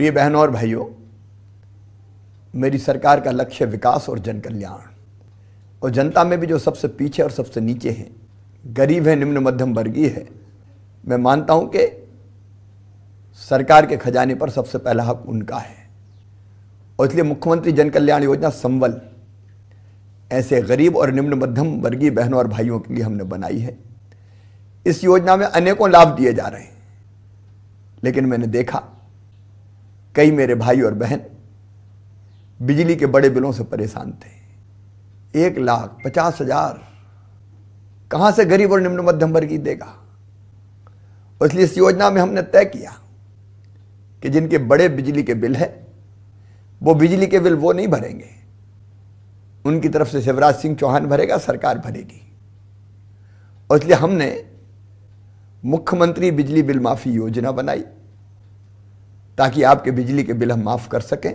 प्रिय बहनों और भाइयों, मेरी सरकार का लक्ष्य विकास और जन कल्याण और जनता में भी जो सबसे पीछे और सबसे नीचे हैं, गरीब है, निम्न मध्यम वर्गीय है, मैं मानता हूँ कि सरकार के खजाने पर सबसे पहला हक उनका है। और इसलिए मुख्यमंत्री जन कल्याण योजना संबल ऐसे गरीब और निम्न मध्यम वर्गीय बहनों और भाइयों के लिए हमने बनाई है। इस योजना में अनेकों लाभ दिए जा रहे हैं, लेकिन मैंने देखा कई मेरे भाई और बहन बिजली के बड़े बिलों से परेशान थे। एक लाख पचास हज़ार कहाँ से गरीब और निम्न मध्यम वर्ग वर्गीय देगा? इसलिए इस योजना में हमने तय किया कि जिनके बड़े बिजली के बिल है, वो बिजली के बिल वो नहीं भरेंगे। उनकी तरफ़ से शिवराज सिंह चौहान भरेगा, सरकार भरेगी। और इसलिए हमने मुख्यमंत्री बिजली बिल माफ़ी योजना बनाई। ताकि आपके बिजली के बिल हम माफ़ कर सकें।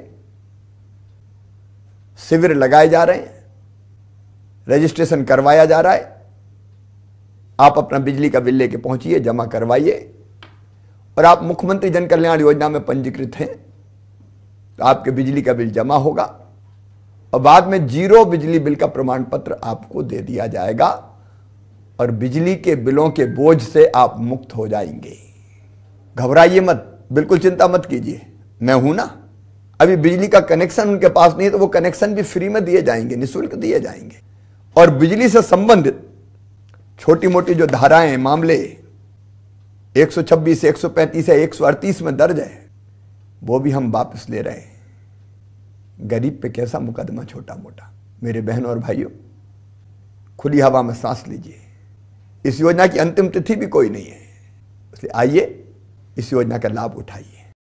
शिविर लगाए जा रहे हैं, रजिस्ट्रेशन करवाया जा रहा है। आप अपना बिजली का बिल लेके पहुंचिए, जमा करवाइए। और आप मुख्यमंत्री जन कल्याण योजना में पंजीकृत हैं तो आपके बिजली का बिल जमा होगा। और बाद में ज़ीरो बिजली बिल का प्रमाण पत्र आपको दे दिया जाएगा और बिजली के बिलों के बोझ से आप मुक्त हो जाएँगे। घबराइए मत। बिल्कुल चिंता मत कीजिए। मैं हूँ ना। अभी बिजली का कनेक्शन उनके पास नहीं है तो वो कनेक्शन भी फ्री में दिए जाएँगे, निःशुल्क दिए जाएँगे। और बिजली से संबंधित छोटी मोटी जो धाराएँ, मामले 126 135 है 138 में दर्ज है, वो भी हम वापस ले रहे हैं। गरीब पे कैसा मुकदमा छोटा मोटा मेरे बहनों और भाइयों, खुली हवा में सांस लीजिए। इस योजना की अंतिम तिथि भी कोई नहीं है। इसलिए आइए इस योजना का लाभ उठाइए।